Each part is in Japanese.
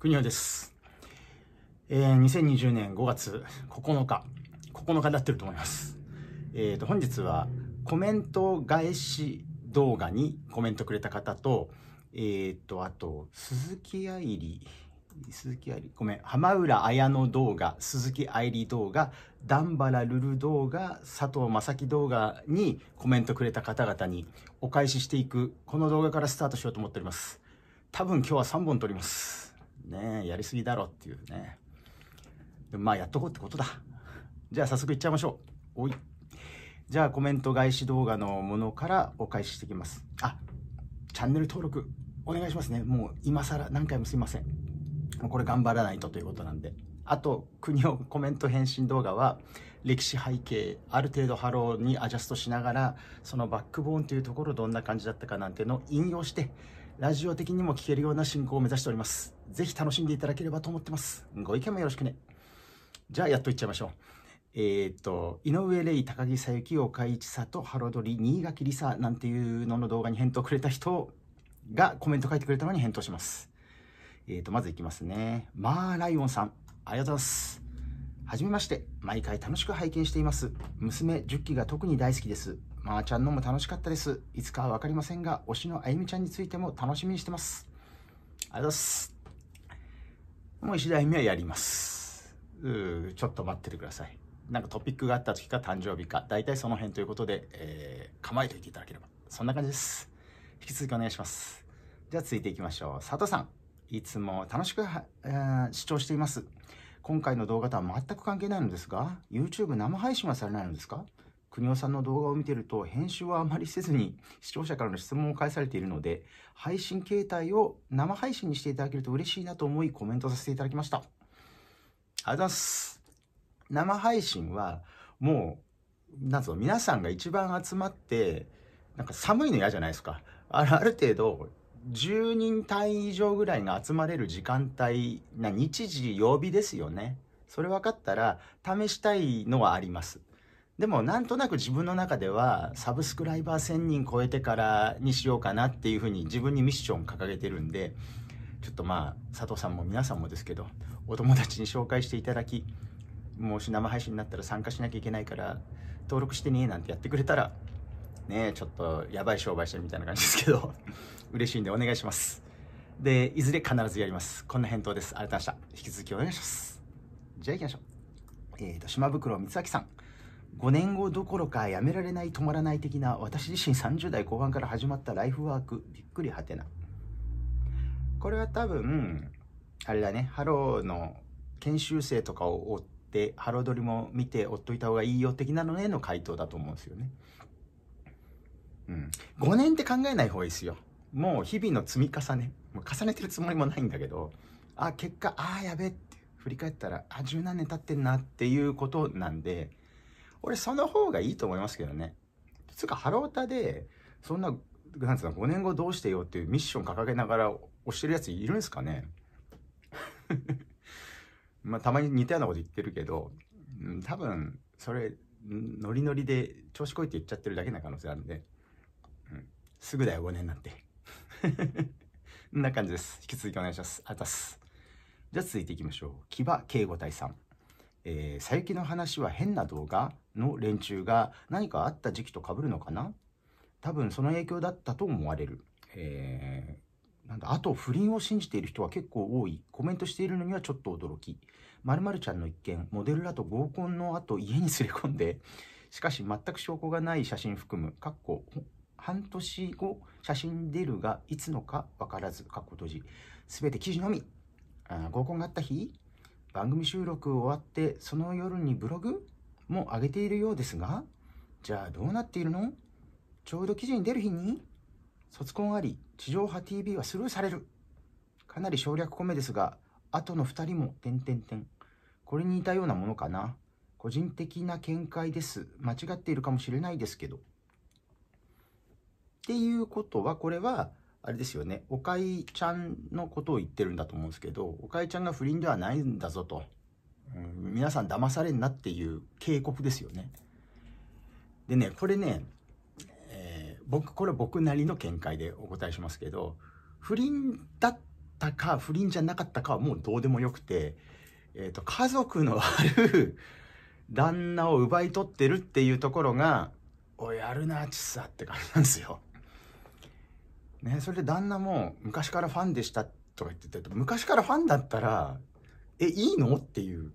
国尾です。えー、2020年5月9日、9日になってると思います。えーと、本日はコメント返し動画にコメントくれた方と、えーと、あと、鈴木愛理、鈴木愛理、ごめん、浜浦綾乃動画、鈴木愛理動画、段原ルル動画、佐藤正樹動画にコメントくれた方々にお返ししていく、この動画からスタートしようと思っております。多分今日は3本撮ります。ねやりすぎだろっていうね。でもまあやっとこうってことだ。じゃあ早速いっちゃいましょう。おい。じゃあコメント返し動画のものからお返ししていきます。あ、チャンネル登録お願いしますね。もう今更何回もすいません。もうこれ頑張らないとということなんで。あと、国尾コメント返信動画は、歴史背景、ある程度ハローにアジャストしながら、そのバックボーンというところどんな感じだったかなんての引用して、ラジオ的にも聞けるような進行を目指しております。ぜひ楽しんでいただければと思ってます。ご意見もよろしくね。じゃあやっといっちゃいましょう。えー、っと、井上玲、高木さゆき、岡市里、ハロドリ、新垣梨沙なんていうのの動画に返答くれた人がコメント書いてくれたのに返答します。えー、っと、まずいきますね。マーライオンさん、ありがとうございます。はじめまして。毎回楽しく拝見しています。娘、10期が特に大好きです。まー、あ、ちゃんのも楽しかったです。いつかはわかりませんが、推しのあゆみちゃんについても楽しみにしてます。ありがとうございます。もう石代目はやります。うーちょっと待っててください。なんかトピックがあった時か誕生日か、大体その辺ということで、えー、構えておいていただければ。そんな感じです。引き続きお願いします。じゃあ続いていきましょう。佐藤さん。いつも楽しく、えー、視聴しています。今回の動画とは全く関係ないのですが、YouTube 生配信はされないのですか？国尾さんの動画を見てると、編集はあまりせずに 視聴者からの質問を返されているので、配信形態を生配信にしていただけると嬉しいなと思いコメントさせていただきました。ありがとうございます。生配信は、もう、なんつうの、皆さんが一番集まって、なんか寒いの嫌じゃないですか。あある程度、10人単位以上ぐらいが集まれる時間帯な日時曜日ですよね。それ分かったら試したいのはあります。でもなんとなく自分の中ではサブスクライバー1000人超えてからにしようかなっていうふうに自分にミッション掲げてるんで、ちょっとまあ佐藤さんも皆さんもですけど、お友達に紹介していただき、もし生配信になったら参加しなきゃいけないから登録してねなんてやってくれたらねちょっとやばい商売してるみたいな感じですけど 嬉しいんでお願いします。でいずれ必ずやります。こんな返答です。ありがとうございました。引き続きお願いします。じゃあ行きましょう。えーと島袋光明さん。5年後どころかやめられない止まらない的な私自身30代後半から始まったライフワークびっくりはてなこれは多分あれだねハローの研修生とかを追ってハロードリも見て追っといた方がいいよ的なのへの回答だと思うんですよねうん。5年って考えない方がいいですよ。もう日々の積み重ね。もう重ねてるつもりもないんだけど、あ、結果、ああ、やべって振り返ったら、あ、十何年経ってんなっていうことなんで、俺その方がいいと思いますけどね。つうか、ハロータで、そんな、なんつうの、5年後どうしてよっていうミッション掲げながら押してるやついるんですかね まあ、たまに似たようなこと言ってるけど、うん、多分、それ、ノリノリで調子こいって言っちゃってるだけな可能性あるんで、すぐだよ、5年なんて。こんな感じです。引き続きお願いします。あたす。じゃあ続いていきましょう。木場慶吾隊さん。えー、佐伯の話は変な動画の連中が何かあった時期と被るのかな？多分その影響だったと思われる。えー、なんだ、あと不倫を信じている人は結構多い。コメントしているのにはちょっと驚き。まるちゃんの一件、モデルらと合コンの後家に連れ込んで、しかし全く証拠がない写真含む、かっこ半年後写真出るがいつのか分からず過去閉じ全て記事のみあ合コンがあった日番組収録終わってその夜にブログ？もう上げているようですがじゃあどうなっているの？ちょうど記事に出る日に卒コンあり地上波 TV はスルーされる。かなり省略米ですが後の2人も点々点。これに似たようなものかな。個人的な見解です。間違っているかもしれないですけど。っていうことは、これは、あれですよね、おかいちゃんのことを言ってるんだと思うんですけど、おかいちゃんが不倫ではないんだぞと、うん、皆さん騙されんなっていう警告ですよね。でね、これね、えー、僕、これ僕なりの見解でお答えしますけど、不倫だったか不倫じゃなかったかはもうどうでもよくて、えっ、ー、と家族のある 旦那を奪い取ってるっていうところがおいやるなちさって感じなんですよ。ね、それで旦那も昔からファンでしたとか言ってて昔からファンだったらえいいの？っていう。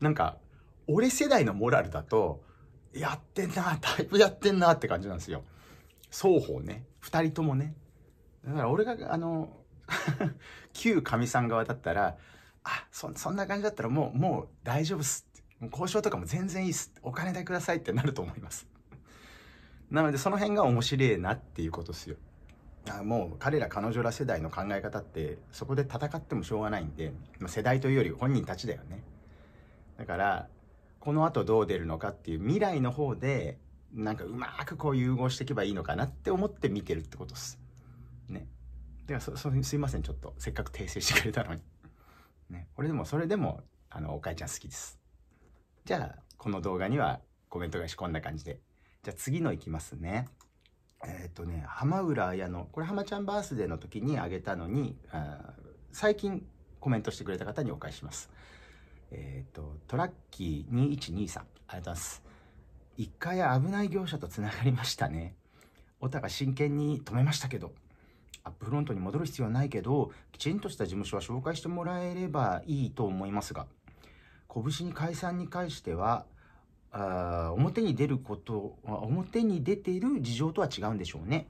なんか俺世代のモラルだとやってんなだいぶやってんなって感じなんですよ。双方ね。2人ともね。だから俺があの 旧かみさん側だったらあそそんな感じだったらもうもう大丈夫っす交渉とかも全然いいっすお金だけくださいってなると思います。なのでその辺が面白いなっていうことですよ。もう彼ら彼女ら世代の考え方ってそこで戦ってもしょうがないんで、ま、世代というより本人たちだよね。だからこの後どう出るのかっていう未来の方でなんかうまくこう融合していけばいいのかなって思って見てるってことです。ね。ではそそすいませんちょっとせっかく訂正してくれたのに。ね。俺でもそれでもあのおかえちゃん好きです。じゃあこの動画にはコメント返しこんな感じで。じゃあ次のいきますね。えっ、ー、とね、浜浦綾の、これ浜ちゃんバースデーの時にあげたのに、あ最近コメントしてくれた方にお返しします。えっ、ー、と、トラッキー2123、ありがとうございます。一回危ない業者と繋がりましたね。オタが真剣に止めましたけど、アップフロントに戻る必要はないけど、きちんとした事務所は紹介してもらえればいいと思いますが、拳に解散に関しては、あ表に出ること表に出ている事情とは違うんでしょうね。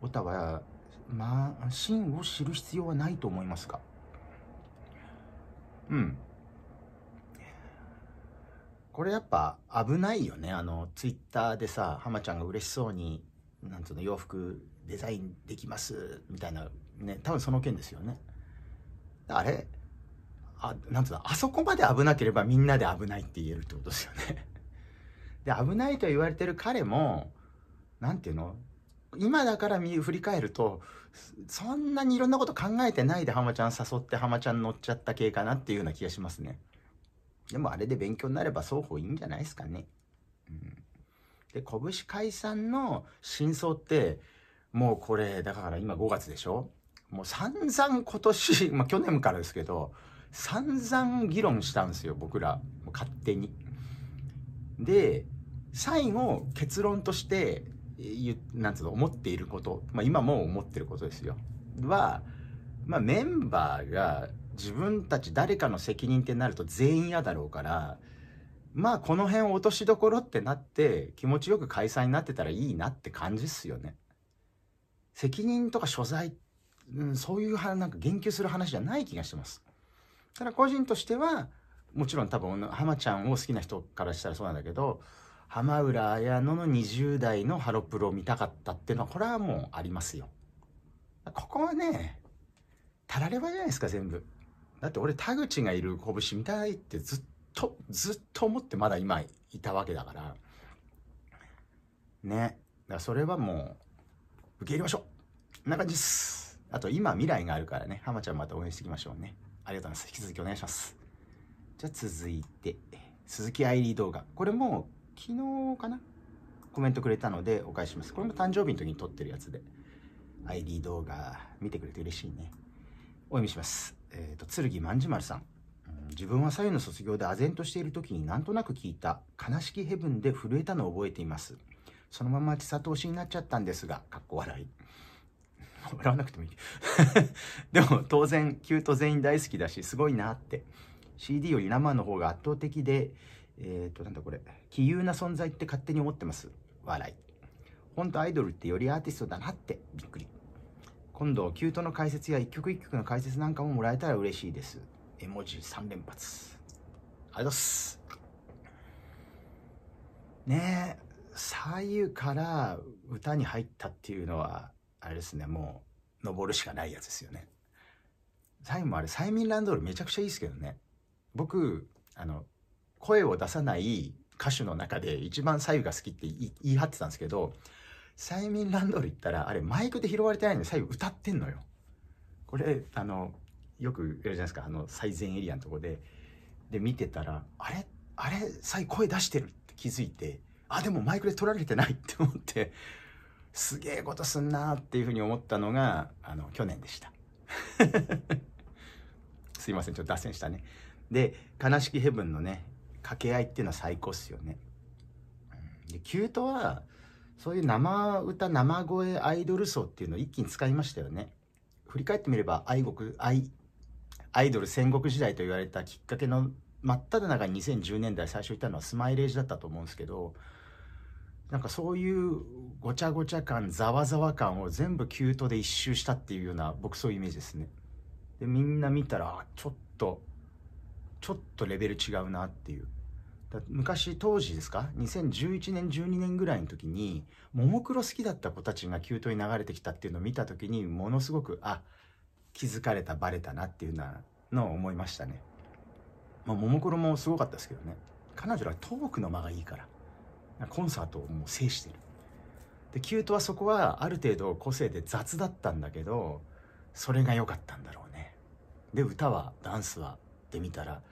オタはまあ真を知る必要はないと思いますがうん。これやっぱ危ないよね。あのツイッターでさ浜ちゃんが嬉しそうになんつうの洋服デザインできますみたいなね多分その件ですよね。あれ？あなんつうのあそこまで危なければみんなで危ないって言えるってことですよね。で、危ないと言われてる彼も、なんていうの今だから振り返ると、そんなにいろんなこと考えてないで浜ちゃん誘って浜ちゃん乗っちゃった系かなっていうような気がしますね。でもあれで勉強になれば双方いいんじゃないですかね。うん、で、拳解散の真相って、もうこれ、だから今5月でしょ？もう散々今年、まあ去年からですけど、散々議論したんですよ、僕ら。勝手に。で、最後結論としてなんつうの思っていること、まあ、今も思ってることですよは、まあ、メンバーが自分たち誰かの責任ってなると全員嫌だろうからまあこの辺落としどころってなって気持ちよく開催になってたらいいなって感じっすよね。責任とか所在、うん、そういうなんか言及する話じゃない気がしてます。ただ個人としてはもちろん多分浜ちゃんを好きな人からしたらそうなんだけど浜浦綾乃の20代のハロプロを見たかったっていうのはこれはもうありますよ。ここはねたらればじゃないですか全部。だって俺田口がいる拳見たいってずっとずっと思ってまだ今いたわけだから。ね。だからそれはもう受け入れましょう。こんな感じです。あと今未来があるからね。浜ちゃんまた応援していきましょうね。ありがとうございます。引き続きお願いします。じゃあ続いて鈴木愛理動画これも昨日かな？コメントくれたのでお返しします。これも誕生日の時に撮ってるやつで。ID 動画見てくれて嬉しいね。お読みします。えっ、ー、と、剣万次丸さん。自分は左右の卒業で唖然としている時になんとなく聞いた悲しきヘブンで震えたのを覚えています。そのまま千里推しになっちゃったんですが、かっこ笑い。笑わなくてもいい。でも当然、キュート全員大好きだし、すごいなって。CD より生の方が圧倒的で、えっ、ー、と、なんだこれ。杞憂な存在って勝手に思ってます。笑い。本当アイドルってよりアーティストだなってびっくり。今度、キュートの解説や一曲一曲の解説なんかももらえたら嬉しいです。絵文字3連発。ありがとうございます。ねえ、左右から歌に入ったっていうのは、あれですね、もう、登るしかないやつですよね。最後もあれ、サイミンランドールめちゃくちゃいいですけどね。僕、あの、声を出さない歌手の中で一番左右が好きって言い張ってたんですけど、サイミンランドル行ったら、あれマイクで拾われてないのに左右歌ってんのよ。これ、あの、よく言うじゃないですか、あの、最前エリアのとこで。で、見てたら、あれ？あれ？最声出してるって気づいて、あ、でもマイクで取られてないって思って、すげえことすんなっていうふうに思ったのが、あの、去年でした。すいません、ちょっと脱線したね。で、悲しきヘブンのね、掛け合いっていうのは最高っすよね。で、キュートは、そういう生歌、生声アイドル層っていうのを一気に使いましたよね。振り返ってみれば、愛国、愛、アイドル戦国時代と言われたきっかけの真っ只中に2010年代最初いたのはスマイレージだったと思うんですけど、なんかそういうごちゃごちゃ感、ざわざわ感を全部キュートで一周したっていうような、僕そういうイメージですね。で、みんな見たら、ちょっと、ちょっとレベル違うなっていう。昔当時ですか？2011年12年ぐらいの時にももクロ好きだった子たちがキュートに流れてきたっていうのを見た時にものすごくあ気づかれたバレたなっていうのを思いましたね。まあももクロもすごかったですけどね。彼女らトークの間がいいからコンサートをもう制してる。でキュートはそこはある程度個性で雑だったんだけどそれが良かったんだろうね。で歌はダンスはって見たら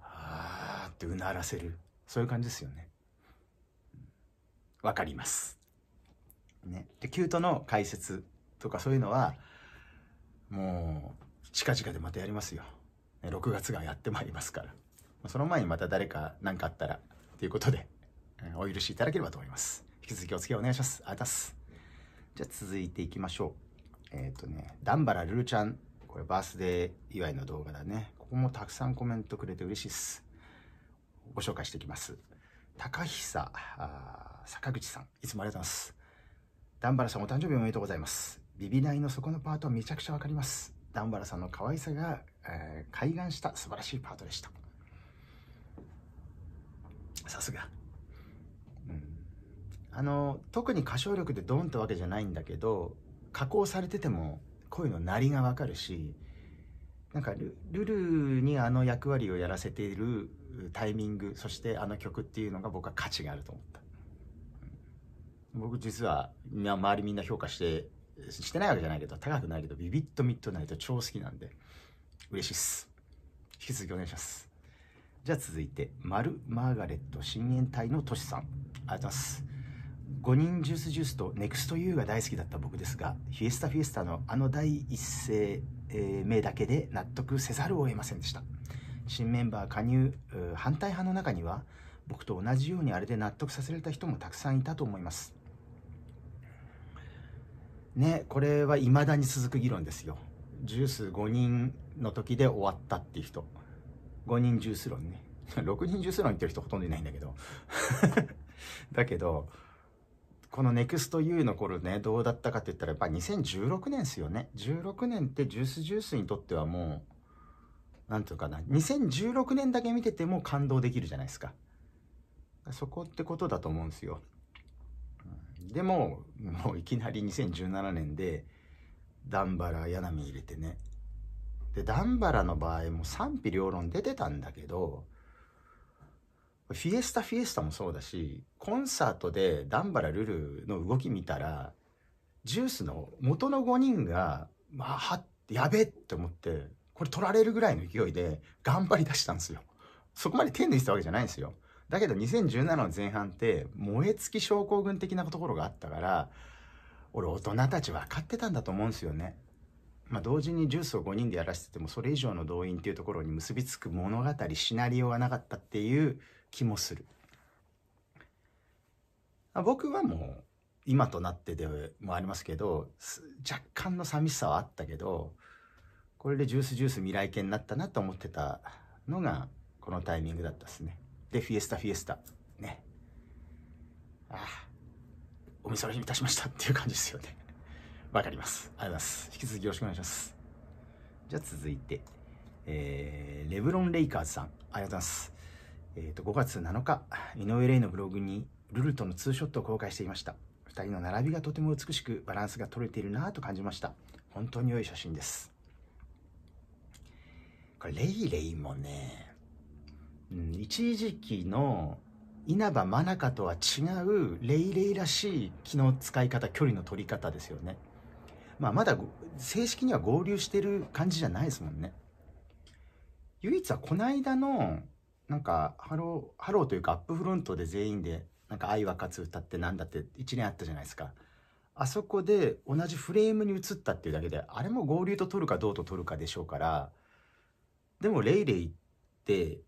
あーってうならせる。そういう感じですよね。わかります。ね。でキュートの解説とかそういうのはもう近々でまたやりますよ。6月がやってまいりますから。その前にまた誰か何かあったらということでお許しいただければと思います。引き続きお付き合いお願いします。ありがとうございます。じゃあ続いていきましょう。えっ、ー、とねダンバラルルちゃん。これバースデー祝いの動画だね。ここもたくさんコメントくれて嬉しいです。ご紹介していきます。高久坂口さんいつもありがとうございます。ダンバラさんお誕生日おめでとうございます。ビビナイのそこのパートはめちゃくちゃわかります。ダンバラさんの可愛さが、えー、開眼した素晴らしいパートでした。さすが、うん、あの特に歌唱力でドンってわけじゃないんだけど加工されてても声の鳴りがわかるしなんかルルにあの役割をやらせているタイミングそしてあの曲っていうのが僕は価値があると思った、僕実は周りみんな評価してしてないわけじゃないけど高くないけどビビットミッドナイト超好きなんで嬉しいっす。引き続きお願いします。じゃあ続いてマル・マーガレット深淵隊のトシさん。ありがとうございます。5人ジュースジュースとネクストユーが大好きだった僕ですがフィエスタフィエスタのあの第一声え目だけで納得せざるを得ませんでした。新メンバー加入反対派の中には僕と同じようにあれで納得させられた人もたくさんいたと思います。ねこれは未だに続く議論ですよ。ジュース5人の時で終わったっていう人。5人ジュース論ね。6人ジュース論言ってる人ほとんどいないんだけど。だけどこのネクスト U の頃ね、どうだったかって言ったら、やっぱ2016年ですよね。16年ってジュースジュースにとってはもう、なんていうかな、2016年だけ見てても感動できるじゃないですか。そこってことだと思うんですよ。でも、もういきなり2017年で、ダンバラ、ヤナミ入れてね。で、ダンバラの場合も賛否両論出てたんだけど、フィエスタフィエスタもそうだし、コンサートでダンバラルルの動き見たら、ジュースの元の5人が、まあ、はやべえって思って、これ取られるぐらいの勢いで頑張り出したんですよ。そこまで手抜いてたわけじゃないんですよ。だけど2017の前半って燃え尽き症候群的なところがあったから、俺大人たち分かってたんだと思うんですよね。まあ、同時にジュースを5人でやらせててもそれ以上の動員っていうところに結びつく物語シナリオがなかったっていう気もする。僕はもう今となってでもありますけど若干の寂しさはあったけどこれでジュースジュース未来系になったなと思ってたのがこのタイミングだったですね。でフィエスタフィエスタ。ね。ああお見それいたしましたっていう感じですよね。わかります。ありがとうございます。引き続きよろしくお願いします。じゃあ続いてえー、レブロン・レイカーズさん。ありがとうございます。えー、と5月7日、井上玲のブログにルルとのツーショットを公開していました。2人の並びがとても美しくバランスが取れているなと感じました。本当に良い写真です。これ、レイレイもね、うん、一時期の稲葉真中とは違うレイレイらしい気の使い方、距離の取り方ですよね。まあ、まだ正式には合流してる感じじゃないですもんね。唯一はこの間のなんかハローハローというかアップフロントで全員でなんか愛は勝つ歌ってなんだって1年あったじゃないですか。あそこで同じフレームに映ったっていうだけであれも交流と取るかどうと取るかでしょうからでもレイレイって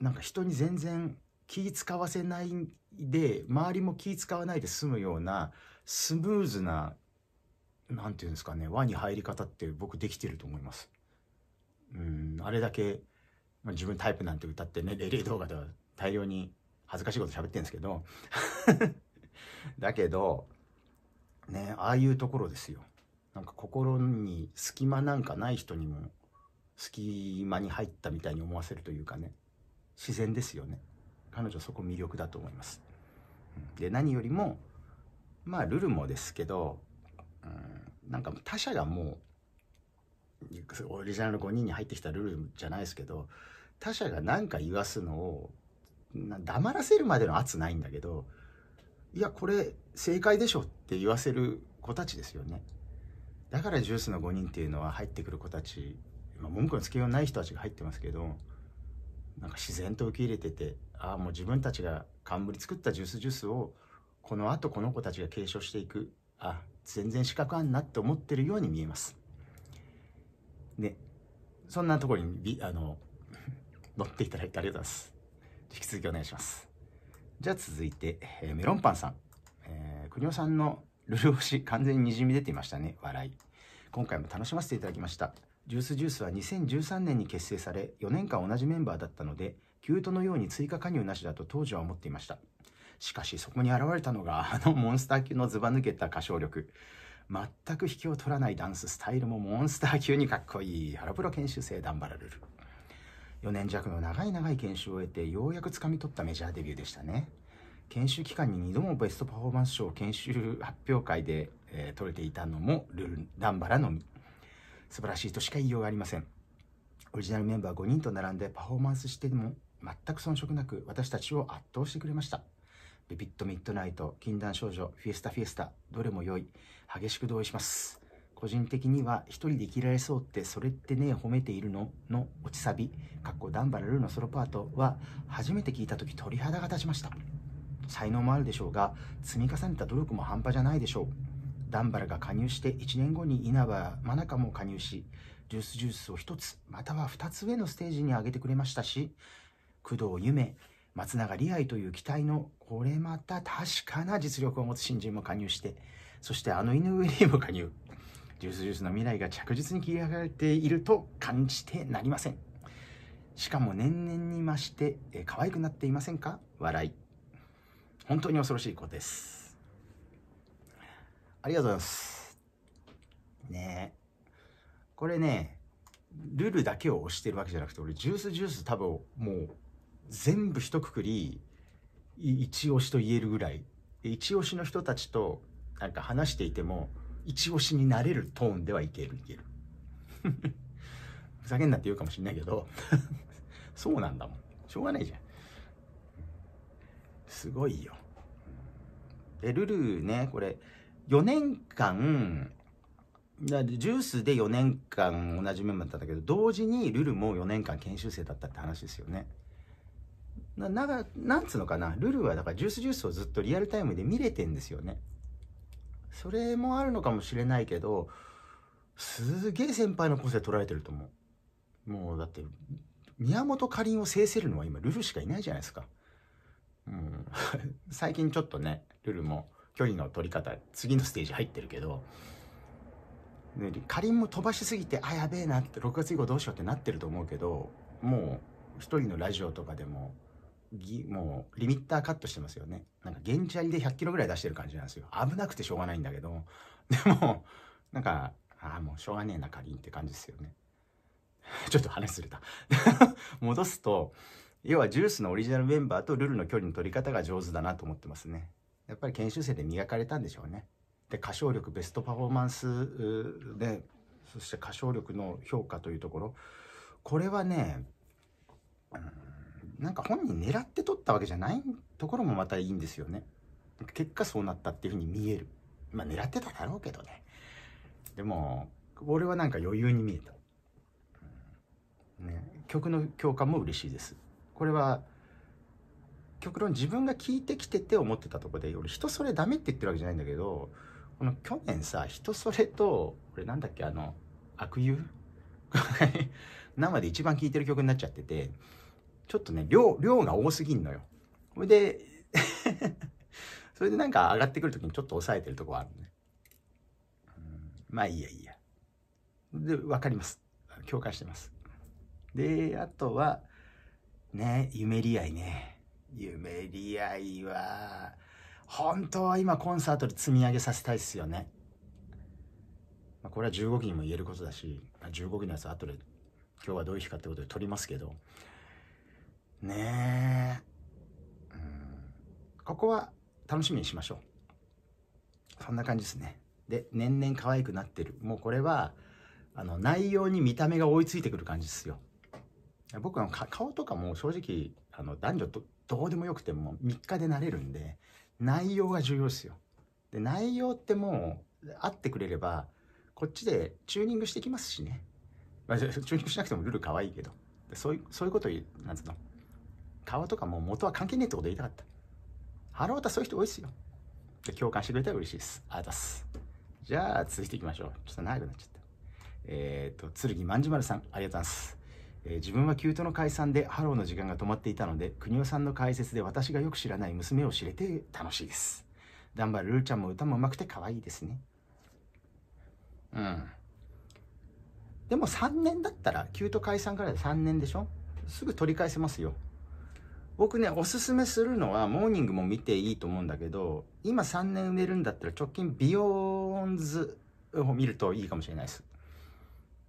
なんか人に全然気使わせないで周りも気使わないで済むようなスムーズななんていうんですかね輪に入り方って僕できてると思います。うんあれだけ、自分タイプなんて歌ってねレレイ動画では大量に恥ずかしいこと喋ってるんですけど。だけどねああいうところですよ。なんか心に隙間なんかない人にも隙間に入ったみたいに思わせるというかね自然ですよね。彼女そこ魅力だと思います。で何よりもまあルルもですけど、うん、なんか他者がもうオリジナル5人に入ってきたルルじゃないですけど他者が何か言わすのを黙らせるまでの圧ないんだけどいやこれ正解でしょって言わせる子たちですよね。だからジュースの5人っていうのは入ってくる子たち、まあ、文句のつけようない人たちが入ってますけどなんか自然と受け入れててああもう自分たちが冠作ったジュースジュースをこのあとこの子たちが継承していく。あ全然資格あんなって思ってるように見えます。ね。そんなところにあの乗っていただいてありがとうございます。引き続きお願いします。じゃあ続いて、えー、メロンパンさん、えー、国尾さんのルル押し完全ににじみ出ていましたね。笑い。今回も楽しませていただきました。ジュースジュースは2013年に結成され4年間同じメンバーだったのでキュートのように追加加入なしだと当時は思っていました。しかしそこに現れたのがあのモンスター級のずば抜けた歌唱力。全く引きを取らないダンススタイルもモンスター級にかっこいい。ハロプロ研修生ダンバラルル。4年弱の長い長い研修を終えてようやくつかみ取ったメジャーデビューでしたね。研修期間に2度もベストパフォーマンス賞研修発表会で、えー、取れていたのもルルダンバラのみ。素晴らしいとしか言いようがありません。オリジナルメンバー5人と並んでパフォーマンスしても全く遜色なく私たちを圧倒してくれました。ビビットミッドナイト禁断少女フィエスタフィエスタどれも良い激しく同意します。個人的には一人で生きられそうってそれってね褒めているの？の落ちサビかっこダンバラルーのソロパートは初めて聞いた時鳥肌が立ちました。才能もあるでしょうが積み重ねた努力も半端じゃないでしょう。ダンバラが加入して1年後に稲葉真中も加入しジュースジュースを1つまたは2つ上のステージに上げてくれましたし工藤夢松永理愛という期待のこれまた確かな実力を持つ新人も加入してそしてあの井上理も加入。ジュースジュースの未来が着実に切り上がれていると感じてなりません。しかも年々に増してえ可愛くなっていませんか？笑い。本当に恐ろしい子です。ありがとうございます。ね。えこれねルールだけを押してるわけじゃなくて俺ジュースジュース多分もう全部一括り一押しと言えるぐらい。一押しの人たちとなんか話していても一押しになれるトーンではいける。いけるふざけんなって言うかもしんないけど そうなんだもん。しょうがないじゃん。すごいよ。でルルねこれ4年間だジュースで4年間同じメンバーだったけど同時にルルも4年間研修生だったって話ですよね。なななんつうのかな。ルルはだからジュースジュースをずっとリアルタイムで見れてんですよね。それもあるのかもしれないけどすげえ先輩の個性取られてると思う。もうだって宮本かりんを制せるのは今ルルしかいないじゃないですか。うん。最近ちょっとねルルも距離の取り方次のステージ入ってるけどかりんも飛ばしすぎてあやべえなって6月以降どうしようってなってると思うけどもう一人のラジオとかでもぎもうリミッターカットしてますよね。なんか原チャリで100キロぐらい出してる感じなんですよ。危なくてしょうがないんだけど。でもなんかああもうしょうがねえなかりんって感じですよね。ちょっと話ずれた。戻すと要はジュースのオリジナルメンバーとルルの距離の取り方が上手だなと思ってますね。やっぱり研修生で磨かれたんでしょうね。で歌唱力ベストパフォーマンスでそして歌唱力の評価というところ。これはね、うんなんか本人狙って取ったわけじゃないところもまたいいんですよね。結果そうなったっていうふうに見える。まあ狙ってただろうけどね。でも、俺はなんか余裕に見えた。ね、曲の共感も嬉しいです。これは、極論自分が聴いてきてて思ってたとこで、俺人それダメって言ってるわけじゃないんだけど、この去年さ、人それと、これなんだっけ、あの、悪友？生で一番聴いてる曲になっちゃってて、ちょっとね、量、量が多すぎんのよ。それで それでなんか上がってくるときにちょっと抑えてるとこあるね。まあいいやいいや。で、わかります。共感してます。で、あとは、ね、夢り合いね。夢り合いは、本当は今コンサートで積み上げさせたいっすよね。まあ、これは15期にも言えることだし、まあ、15期のやつは後で今日はどういう日かってことで撮りますけど、ねえ、ここは楽しみにしましょう。そんな感じですね。で、年々可愛くなってる。もうこれは、あの、内容に見た目が追いついてくる感じですよ。僕は顔とかも正直、あの、男女とどうでもよくても3日でなれるんで、内容が重要ですよ。で、内容ってもう、合ってくれれば、こっちでチューニングしてきますしね。まあ、チューニングしなくてもルル可愛いけど。そういう、そういうこと言う、なんつうの？顔とかも元は関係ねえってこと言いたかった。ハロヲタそういう人多いっすよ。で、共感してくれたら嬉しいです。ありがとうございます。じゃあ、続いていきましょう。ちょっと長くなっちゃった。えっ、ー、と、剣万事丸さん、ありがとうございます。えー、自分はキュートの解散でハローの時間が止まっていたので、国尾さんの解説で私がよく知らない娘を知れて楽しいです。ダンバルルーちゃんも歌も上手くて可愛いですね。うん。でも3年だったら、キュート解散からで3年でしょ？すぐ取り返せますよ。僕ね、おすすめするのは、モーニングも見ていいと思うんだけど、今3年埋めるんだったら直近ビヨーンズを見るといいかもしれないです。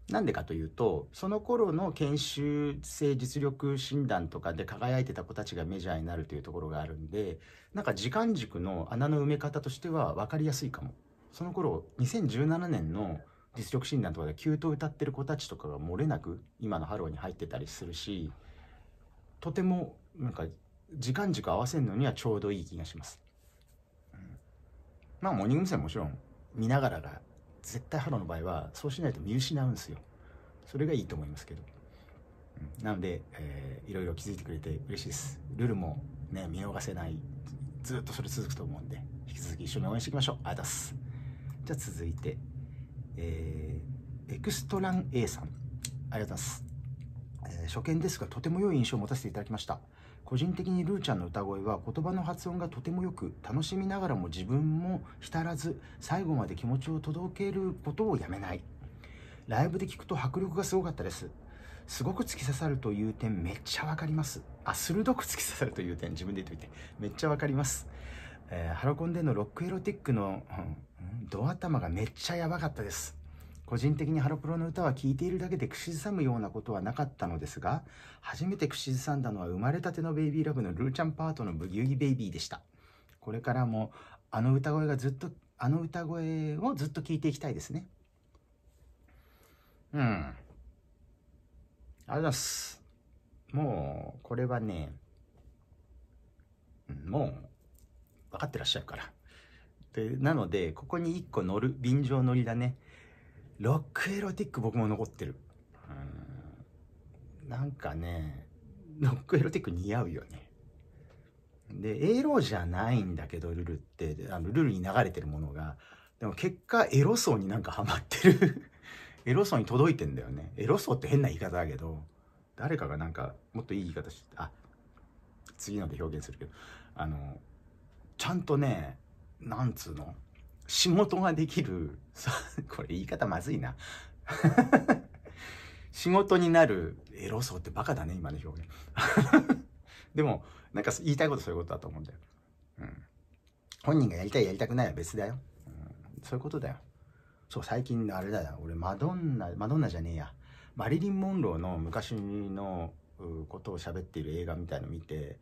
なんでかというと、その頃の研修生実力診断とかで輝いてた子たちがメジャーになるというところがあるんで、なんか時間軸の穴の埋め方としては分かりやすいかも。その頃、2017年の実力診断とかでキュート歌ってる子たちとかが漏れなく今のハローに入ってたりするし、とてもなんか時間軸合わせるのにはちょうどいい気がします。うん、まあモーニング娘。もちろん見ながらが絶対ハロの場合はそうしないと見失うんですよ。それがいいと思いますけど、うん、なので、えー、いろいろ気づいてくれて嬉しいです。ルルもね見逃せない。ずっとそれ続くと思うんで引き続き一緒に応援していきましょう。ありがとうございます。じゃあ続いてえー、エクストラン A さん。ありがとうございます、えー、初見ですがとても良い印象を持たせていただきました。個人的にルーちゃんの歌声は言葉の発音がとてもよく楽しみながらも自分も浸らず最後まで気持ちを届けることをやめない。ライブで聞くと迫力がすごかったです。すごく突き刺さるという点めっちゃわかります。あ鋭く突き刺さるという点。自分で言っといて。めっちゃわかります、えー、ハロコンでのロックエロティックの、うん、ドア頭がめっちゃやばかったです。個人的にハロプロの歌は聴いているだけで口ずさむようなことはなかったのですが、初めて口ずさんだのは生まれたてのベイビーラブのルーちゃんパートのブギウギベイビーでした。これからもあの歌声がずっと、あの歌声をずっと聴いていきたいですね。うん。ありがとうございます。もう、これはね、もう、分かってらっしゃるから。で、なので、ここに一個乗る、便乗乗りだね。ロックエロティック僕も残ってる。なんかね、ロックエロティック似合うよね。で、エロじゃないんだけど、ルルって、あの、ルルに流れてるものが、でも結果エロ層になんかハマってる エロ層に届いてんだよね。エロ層って変な言い方だけど、誰かがなんかもっといい言い方して、あ、次ので表現するけど、あの、ちゃんとね、なんつうの？仕事ができる、これ言い方まずいな。仕事になるエロそうってバカだね、今の表現。でも、なんか言いたいことそういうことだと思うんだよ。うん。本人がやりたいやりたくないは別だよ。うん、そういうことだよ。そう、最近あれだよ。俺、マドンナ、マドンナじゃねえや。マリリン・モンローの昔のことを喋っている映画みたいの見て、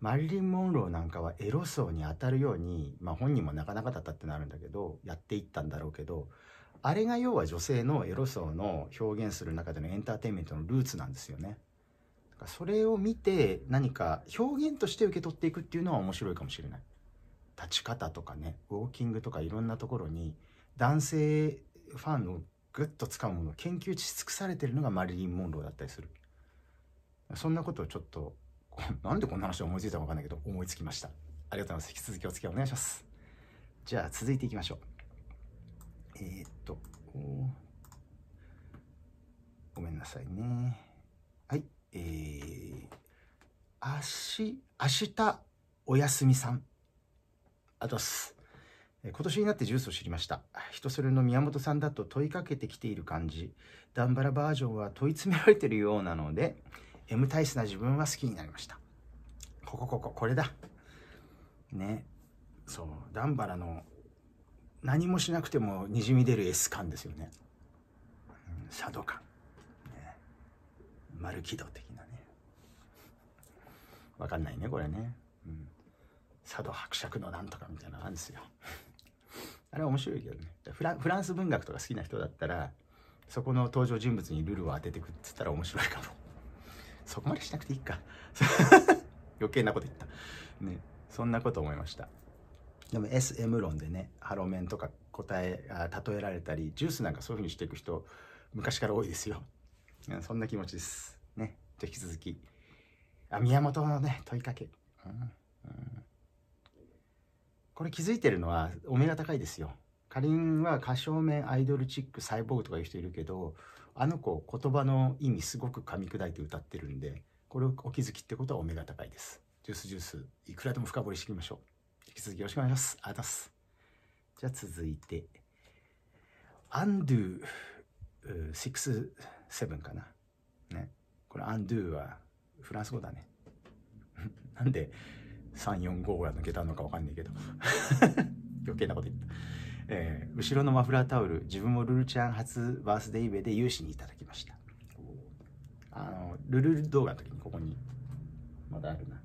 マリリン・モンローなんかはエロ層に当たるように、まあ本人もなかなかだったってなるんだけど、やっていったんだろうけど、あれが要は女性のエロ層の表現する中でのエンターテインメントのルーツなんですよね。だからそれを見て何か表現として受け取っていくっていうのは面白いかもしれない。立ち方とかね、ウォーキングとかいろんなところに男性ファンをグッと掴むものを研究し尽くされてるのがマリリン・モンローだったりする。そんなことをちょっと なんでこんな話を思いついたかわかんないけど、思いつきました。ありがとうございます。引き続きお付き合いお願いします。じゃあ、続いていきましょう。えー、っと、ごめんなさいね。はい。えー、あし、明日、おやすみさん。あとす。今年になってジュースを知りました。人それの宮本さんだと問いかけてきている感じ。ダンバラバージョンは問い詰められているようなので、M 体質な自分は好きになりました。ここ、ここ、これだ。ね。そう、ダンバラの何もしなくてもにじみ出る S 感ですよね。うん、シャドウ感。ね。丸軌道的なね。わかんないね、これね。うん。佐渡伯爵のなんとかみたいなのあんですよ。あれ面白いけどねフラ。フランス文学とか好きな人だったら、そこの登場人物にルールを当ててくっつったら面白いかも。そこまでしなくていいか。余計なこと言った。ね。そんなこと思いました。でも SM 論でね、ハロメンとか答え、あ例えられたり、ジュースなんかそういうふうにしていく人、昔から多いですよ。そんな気持ちです。ね。引き続き。あ、宮本のね、問いかけ。うん、うんこれ気づいてるのはお目が高いですよ。かりんは歌唱面アイドルチックサイボーグとかいう人いるけどあの子言葉の意味すごく噛み砕いて歌ってるんでこれをお気づきってことはお目が高いです。ジュースジュースいくらでも深掘りしていきましょう。引き続きよろしくお願いします。ありがとうございます。じゃあ続いてアンドゥ67かな。ね。これアンドゥはフランス語だね。なんで345が抜けたのかわかんないけど。余計なこと言った、えー、後ろのマフラータオル自分もルルちゃん初バースデーイベで有志にいただきました。あのルルル動画の時にここにまだあるな。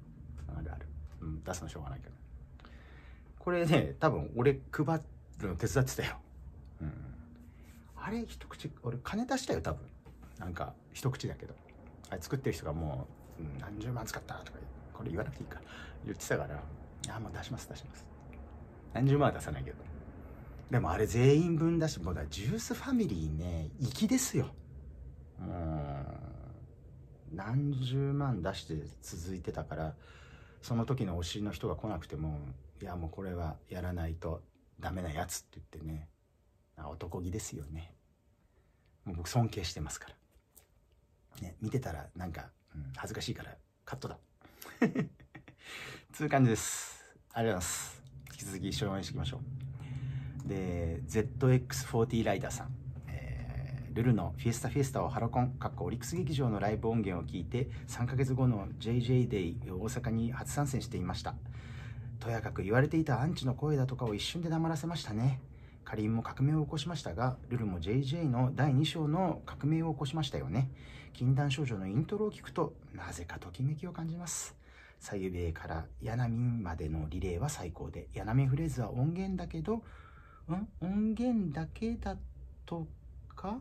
あるある、うん、出すのしょうがないけど。これね多分俺配るの手伝ってたよ、うん、あれ一口俺金出したよ多分。なんか一口だけど。あれ作ってる人がもう、うん、何十万使ったとかこれ言わなくていいか。言ってたからあもう出します出します。何十万は出さないけどでもあれ全員分だしもうだジュースファミリーね粋ですよもう何十万出して続いてたからその時の推しの人が来なくてもいやもうこれはやらないとダメなやつって言ってね男気ですよねもう僕尊敬してますからね見てたらなんか、うん、恥ずかしいからカットだ つう感じです。ありがとうございます。引き続き一緒に応援していきましょう。で、ZX40 ライダーさん。えー、ルルのフィエスタフィエスタをハロコン、かっこオリックス劇場のライブ音源を聞いて、3ヶ月後の JJ デイ大阪に初参戦していました。とやかく言われていたアンチの声だとかを一瞬で黙らせましたね。かりんも革命を起こしましたが、ルルも JJ の第2章の革命を起こしましたよね。禁断少女のイントロを聞くと、なぜかときめきを感じます。左右米からヤナミンまでのリレーは最高で、ヤナミンフレーズは音源だけど、音源だけだとか？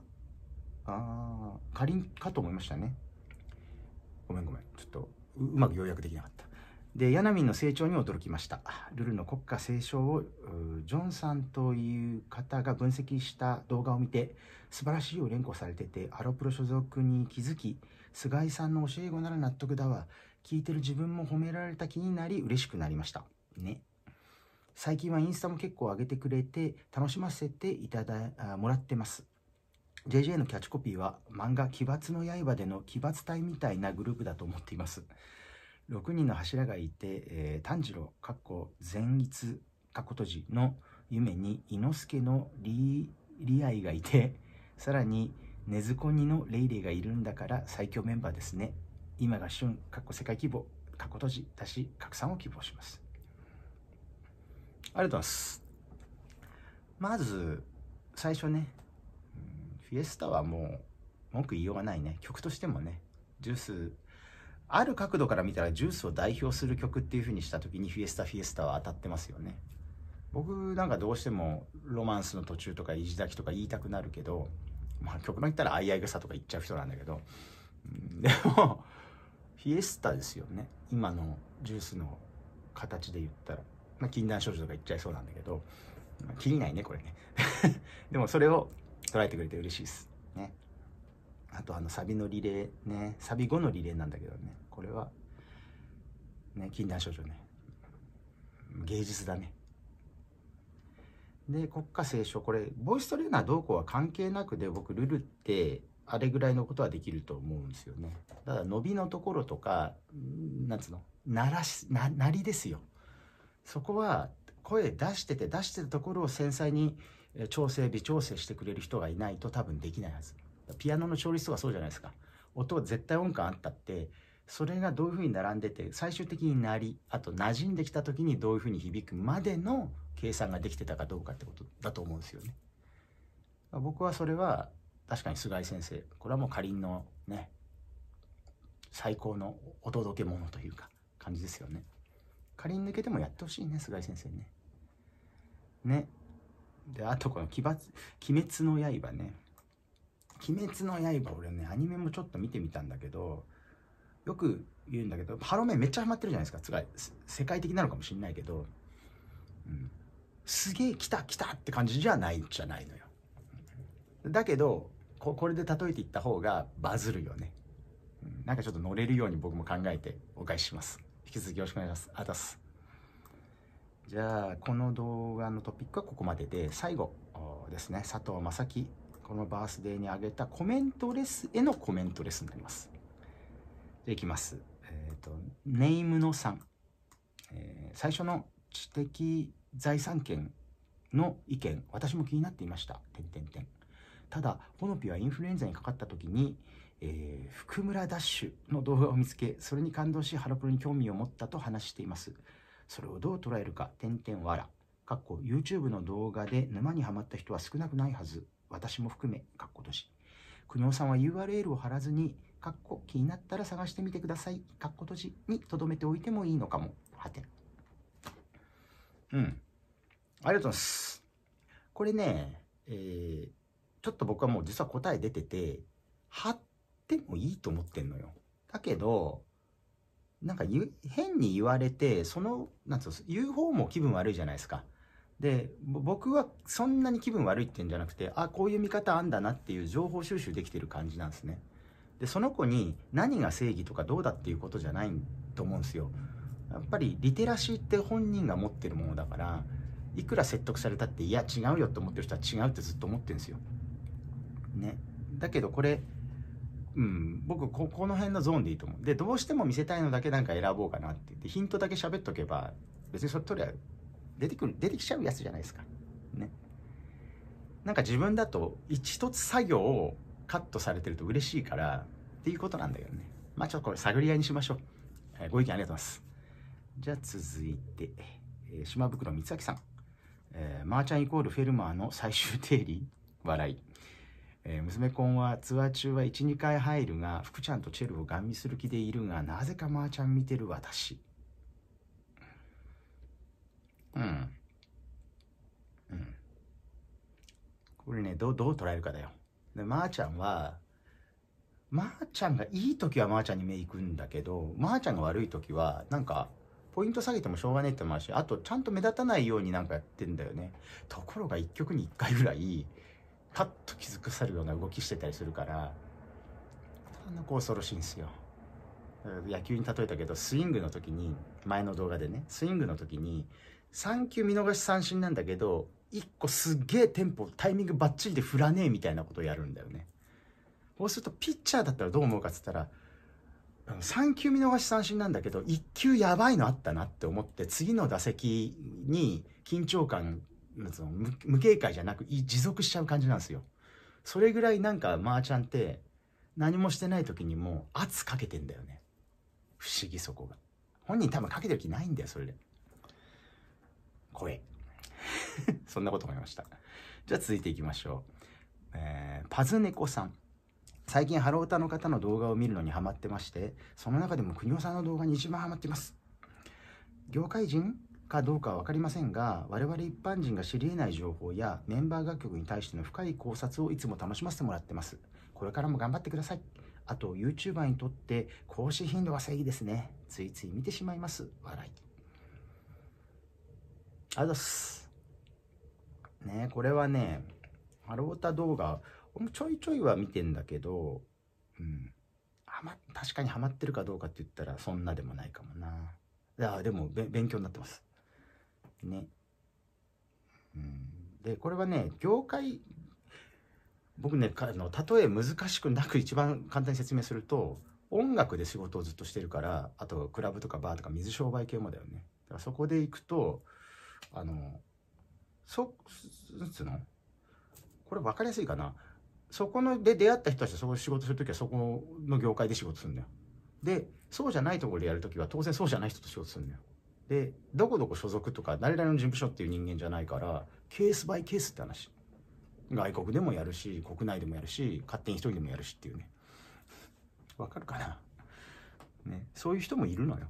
ああ、仮かと思いましたね。ごめんごめん。ちょっとうまく要約できなかった。で、ヤナミンの成長に驚きました。ルルの国歌斉唱をジョンさんという方が分析した動画を見て、素晴らしいを連呼されてて、ハロプロ所属に気づき、菅井さんの教え子なら納得だわ。聞いてる自分も褒められた気になり嬉しくなりました。ね。最近はインスタも結構上げてくれて楽しませていただもらってます。JJ のキャッチコピーは漫画奇抜の刃での奇抜隊みたいなグループだと思っています。6人の柱がいて、えー、炭治郎、かっこ善逸、かっこ閉じの夢に伊之助のリリアイがいて、さらに根津子にのレイレイがいるんだから最強メンバーですね。今が旬、かっこ世界規模、かっこ閉じだし、拡散を希望します。ありがとうございます。まず、最初ね、フィエスタはもう文句言いようがないね。曲としてもね、ジュース、ある角度から見たらジュースを代表する曲っていう風にした時にフィエスタフィエスタは当たってますよね。僕なんかどうしてもロマンスの途中とか意地咲きとか言いたくなるけど、まあ曲の言ったらあいあい草とか言っちゃう人なんだけど、でも、フィエスタですよね今のジュースの形で言ったら、まあ、禁断症状とか言っちゃいそうなんだけど、まあ、切りないねこれね。でもそれを捉えてくれて嬉しいです。ね。あとあのサビのリレーね。サビ後のリレーなんだけどね。これはね禁断症状ね。芸術だね。で国家斉唱。これボイストレーナーどうこうは関係なくで僕ルルってあれぐらいのことはできると思うんですよね。ただ伸びのところとか、なんつうの、鳴らし、な、鳴りですよ。そこは声出してて出してたところを繊細に調整、微調整してくれる人がいないと多分できないはず。ピアノの調律とかそうじゃないですか。音は絶対音感あったって、それがどういうふうに並んでて、最終的になり、あと馴染んできた時にどういうふうに響くまでの計算ができてたかどうかってことだと思うんですよね。僕はそれは確かに菅井先生これはもうかりんのね最高のお届け物というか感じですよねかりん抜けてもやってほしいね菅井先生ね。ね。であとこの奇抜鬼滅の刃ね。鬼滅の刃俺ねアニメもちょっと見てみたんだけどよく言うんだけどハロメめっちゃハマってるじゃないですかつが世界的なのかもしんないけど、うん、すげえ来た来たって感じじゃないんじゃないのよ。だけどここれで例えていった方がバズるよね、うん、なんかちょっと乗れるように僕も考えてお返しします。き続きよろしくお願いします。あたす。じゃあこの動画のトピックはここまでで最後ですね。佐藤正樹このバースデーにあげたコメントレスへのコメントレスになります。じゃあいきます。えっ、ー、とネームの3、えー、最初の知的財産権の意見私も気になっていました。点点点ただほのぴはインフルエンザにかかった時に、えー、福村ダッシュの動画を見つけそれに感動しハロプロに興味を持ったと話しています。それをどう捉えるか点々わら。かっこ YouTube の動画で沼にはまった人は少なくないはず。私も含めかっこ閉じ国尾さんは URL を貼らずにかっこ気になったら探してみてください。かっこ閉じに留めておいてもいいのかも。はてうん。ありがとうございます。これねえーちょっと僕はもう実は答え出てて、貼ってもいいと思ってんのよ。だけど、なんか変に言われて、その、なんつうの、言う方も気分悪いじゃないですか。で、僕はそんなに気分悪いってんじゃなくて、あ、こういう見方あんだなっていう情報収集できてる感じなんですね。で、その子に何が正義とかどうだっていうことじゃないと思うんですよ。やっぱりリテラシーって本人が持ってるものだから、いくら説得されたって、いや違うよって思ってる人は違うってずっと思ってるんですよ。ねだけどこれうん。僕ここの辺のゾーンでいいと思う。でどうしても見せたいのだけなんか選ぼうかなって言ってヒントだけ喋っとけば別にそれ取りゃ出てくる出てきちゃうやつじゃないですか。ね。なんか自分だと一つ作業をカットされてると嬉しいからっていうことなんだよね。まあちょっとこれ探り合いにしましょう、えー、ご意見ありがとうございます。じゃあ続いて、えー、島袋光明さん、えー、マーチャンイコールフェルマーの最終定理笑い。えー、娘コンはツアー中は12回入るが福ちゃんとチェルをガン見する気でいるがなぜかまーちゃん見てる私。うん。うん。これねどうどう捉えるかだよ。でまー、ちゃんはまー、ちゃんがいい時はまーちゃんに目いくんだけどまー、ちゃんが悪い時はなんかポイント下げてもしょうがねえってもあるしあとちゃんと目立たないようになんかやってんだよね。ところが1曲に1回ぐらいパッと気づかさるような動きしてたりするからそんなこう恐ろしいんですよ。野球に例えたけどスイングの時に前の動画でねスイングの時に3球見逃し三振なんだけど1個すっげえテンポタイミングバッチリで振らねえみたいなことをやるんだよね。そうするとピッチャーだったらどう思うかっつったら3球見逃し三振なんだけど1球やばいのあったなって思って次の打席に緊張感その無警戒じゃなく持続しちゃう感じなんですよ。それぐらいなんかまーちゃんって何もしてない時にもう圧かけてんだよね。不思議そこが。本人多分かけてる気ないんだよそれで。声 そんなこと思いました。じゃあ続いていきましょう、えー、パズネコさん。最近ハロータの方の動画を見るのにハマってましてその中でも国尾さんの動画に一番ハマってます。業界人？かどうかは分かりませんが我々一般人が知り得ない情報やメンバー楽曲に対しての深い考察をいつも楽しませてもらってます。これからも頑張ってください。あと YouTuber にとって更新頻度は正義ですね。ついつい見てしまいます。笑い。あざす。ねこれはねハロータ動画ちょいちょいは見てんだけどうん。はま確かにハマってるかどうかって言ったらそんなでもないかもな。いやでも勉強になってます。ね。うん、でこれはね業界僕ねあの例え難しくなく一番簡単に説明すると音楽で仕事をずっとしてるからあとクラブとかバーとか水商売系もだよね。だからそこで行くとあのそなんつのこれ分かりやすいかな。そこので出会った人たちとそこで仕事するときはそこの業界で仕事するんだよ。でそうじゃないところでやるときは当然そうじゃない人と仕事するんだよ。でどこどこ所属とか誰々の事務所っていう人間じゃないからケースバイケースって話。外国でもやるし国内でもやるし勝手に一人でもやるしっていうね。わかるかな？ねそういう人もいるのよ。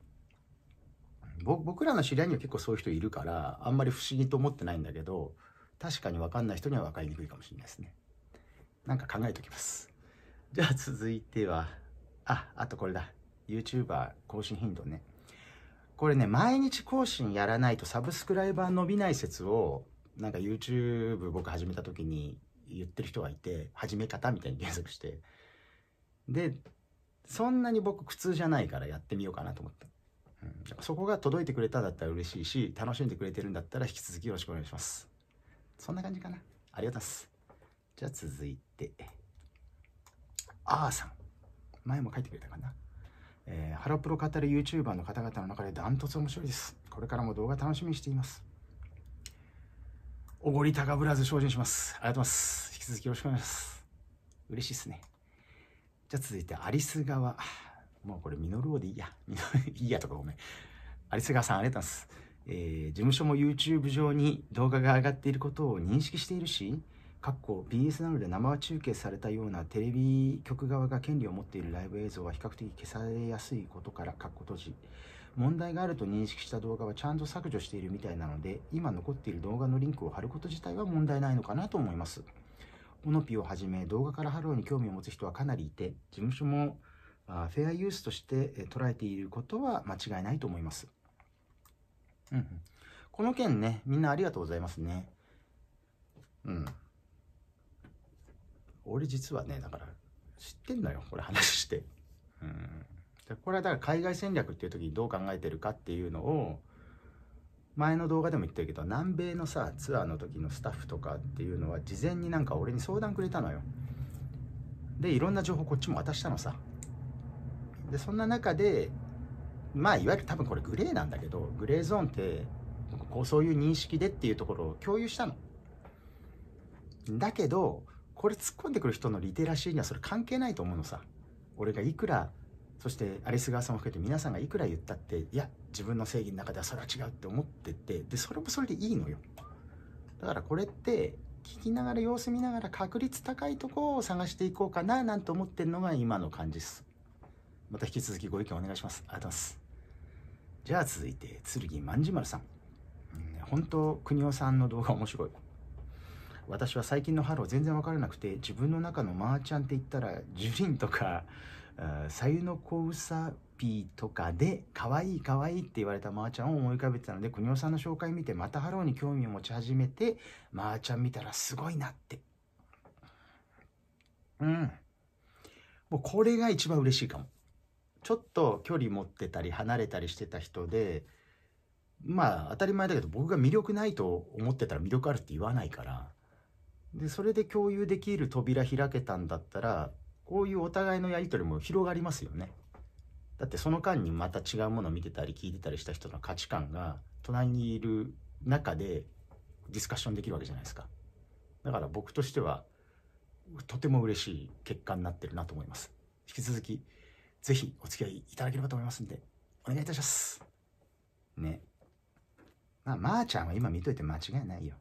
僕らの知り合いには結構そういう人いるからあんまり不思議と思ってないんだけど確かに分かんない人には分かりにくいかもしれないですね。なんか考えておきます。じゃあ続いてはああとこれだ。YouTuber 更新頻度ね。これね毎日更新やらないとサブスクライバー伸びない説をなんか YouTube 僕始めた時に言ってる人がいて始め方みたいに検索して。でそんなに僕苦痛じゃないからやってみようかなと思った、うん、そこが届いてくれただったら嬉しいし楽しんでくれてるんだったら引き続きよろしくお願いします。そんな感じかな。ありがとうございます。じゃあ続いて。あーさん。前も書いてくれたかな。えー、ハロプロ語る YouTuber の方々の中でダントツ面白いです。これからも動画楽しみにしています。おごり高ぶらず精進します。ありがとうございます。引き続きよろしくお願いします。嬉しいですね。じゃあ続いて、アリス側。もうこれ、ミノルオでいいや。いいやとかごめん。アリス側さん、ありがとうございます。えー、事務所も YouTube 上に動画が上がっていることを認識しているし、かっこ BS なので生中継されたようなテレビ局側が権利を持っているライブ映像は比較的消されやすいことから、かっこ閉じ。問題があると認識した動画はちゃんと削除しているみたいなので、今残っている動画のリンクを貼ること自体は問題ないのかなと思います。オノピをはじめ動画からハローに興味を持つ人はかなりいて、事務所もフェアユースとして捉えていることは間違いないと思います。うん、この件ね、みんなありがとうございますね。うん。俺実はね、だから知ってんのよ、これ話して。うん。これはだから海外戦略っていう時にどう考えてるかっていうのを前の動画でも言ってるけど南米のさツアーの時のスタッフとかっていうのは事前になんか俺に相談くれたのよでいろんな情報こっちも渡したのさでそんな中でまあいわゆる多分これグレーなんだけどグレーゾーンってこうそういう認識でっていうところを共有したのだけどこれ突っ込んでくる人のリテラシーにはそれ関係ないと思うのさ。俺がいくらそしてアリス川さんも含めて皆さんがいくら言ったっていや自分の正義の中ではそれは違うって思っててでそれもそれでいいのよ。だからこれって聞きながら様子見ながら確率高いとこを探していこうかななんて思ってるのが今の感じです。また引き続きご意見お願いします。ありがとうございます。じゃあ続いて剣万次丸さん、うん、本当国尾さんの動画面白い。私は最近のハロー全然分からなくて自分の中のマーちゃんって言ったらジュリンとかさゆのこうさピーとかで可愛い可愛いって言われたまーちゃんを思い浮かべてたので国尾さんの紹介見てまたハローに興味を持ち始めてまーちゃん見たらすごいなって。うん。もうこれが一番嬉しいかも。ちょっと距離持ってたり離れたりしてた人でまあ当たり前だけど僕が魅力ないと思ってたら魅力あるって言わないから。でそれで共有できる扉開けたんだったらこういうお互いのやり取りも広がりますよね。だってその間にまた違うものを見てたり聞いてたりした人の価値観が隣にいる中でディスカッションできるわけじゃないですか。だから僕としてはとても嬉しい結果になってるなと思います。引き続きぜひお付き合いいただければと思いますんでお願いいたします。ね。まあ、まー、あ、ちゃんは今見といて間違いないよ。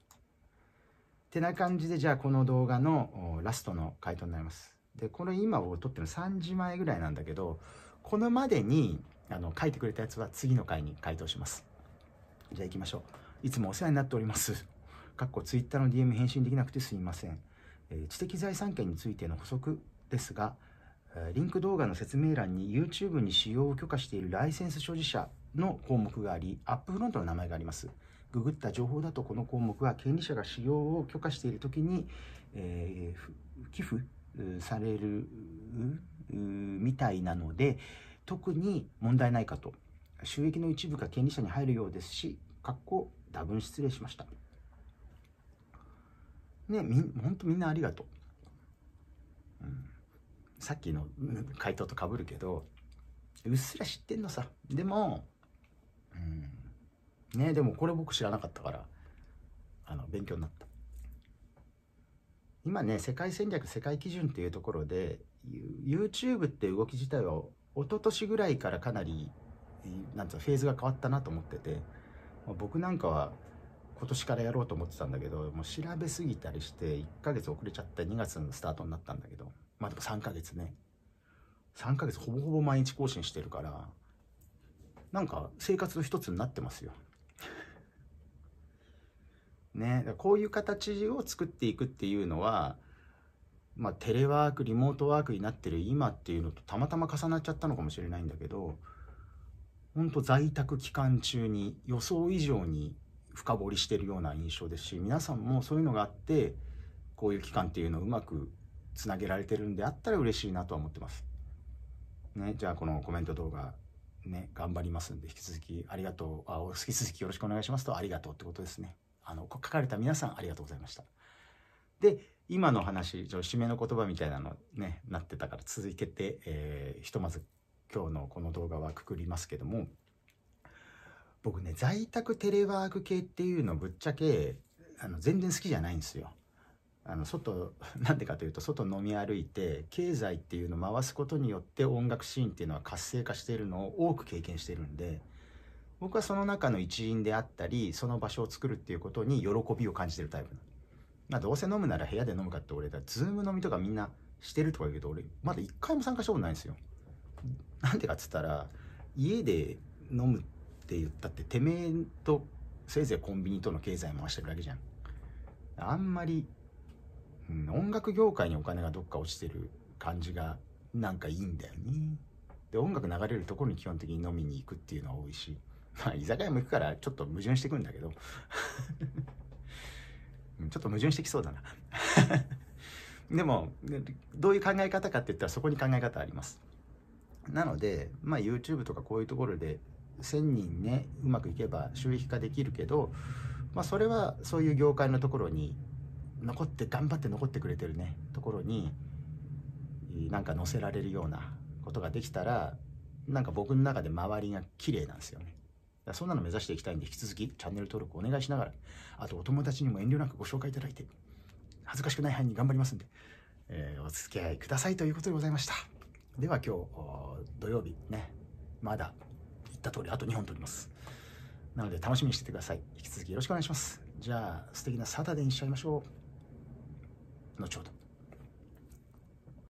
ってな感じでじゃあこの動画のラストの回答になります。でこれ今を撮ってるの3時前ぐらいなんだけどこのまでにあの書いてくれたやつは次の回に回答しますじゃあ行きましょういつもお世話になっておりますかっこ Twitter の DM 返信できなくてすみません、えー、知的財産権についての補足ですがリンク動画の説明欄に YouTube に使用を許可しているライセンス所持者の項目があり、アップフロントの名前があります。ググった情報だとこの項目は権利者が使用を許可しているときに、えー、寄付されるみたいなので特に問題ないかと。収益の一部が権利者に入るようですしかっこ多分失礼しました。ねみほんとみんなありがとう。ん、さっきの回答とかぶるけどうっすら知ってんのさ。でもうん。ねでもこれ僕知らなかったからあの勉強になった。今ね世界戦略世界基準っていうところで YouTube って動き自体は一昨年ぐらいからかなりなんていうフェーズが変わったなと思ってて僕なんかは今年からやろうと思ってたんだけどもう調べすぎたりして1ヶ月遅れちゃって2月のスタートになったんだけどまあでも3ヶ月ね。3ヶ月ほぼほぼ毎日更新してるからなんか生活の一つになってますよ。ねこういう形を作っていくっていうのはまあ、テレワークリモートワークになってる今っていうのとたまたま重なっちゃったのかもしれないんだけど本当在宅期間中に予想以上に深掘りしてるような印象ですし皆さんもそういうのがあってこういう期間っていうのをうまくつなげられてるんであったら嬉しいなとは思ってます。ね、じゃあこのコメント動画ね頑張りますんで引き続きありがとうあ引き続きよろしくお願いしますとありがとうってことですね。あの書かれた皆さんありがとうございました。で今の話締めの言葉みたいなのねなってたから続けて、えー、ひとまず今日のこの動画はくくりますけども僕ね在宅テレワーク系っていうのぶっちゃけあの全然好きじゃないんですよ。あの外 なんでかというと外飲み歩いて経済っていうのを回すことによって音楽シーンっていうのは活性化しているのを多く経験してるんで僕はその中の一員であったりその場所を作るっていうことに喜びを感じてるタイプまあどうせ飲むなら部屋で飲むかって俺だズーム飲みとかみんなしてるとか言うけど俺まだ一回も参加したことないんですよ。なんでかっつったら家で飲むって言ったっててめえとせいぜいコンビニとの経済回してるだけじゃん。あんまり、うん、音楽業界にお金がどっか落ちてる感じがなんかいいんだよね。で音楽流れるところに基本的に飲みに行くっていうのは多いし。まあ居酒屋も行くからちょっと矛盾してくんだけど。ちょっと矛盾してきそうだな。でもどういう考え方かって言ったらそこに考え方あります。なので、まあ、YouTube とかこういうところで1000人ねうまくいけば収益化できるけど、まあ、それはそういう業界のところに残って頑張って残ってくれてるねところになんか載せられるようなことができたらなんか僕の中で周りが綺麗なんですよね。そんなの目指していきたいんで引き続きチャンネル登録お願いしながらあとお友達にも遠慮なくご紹介いただいて恥ずかしくない範囲に頑張りますんで、えー、お付き合いくださいということでございました。では今日土曜日ねまだ言った通りあと2本撮ります。なので楽しみにしててください。引き続きよろしくお願いします。じゃあ素敵なサタデーにしちゃいましょう。後ほど。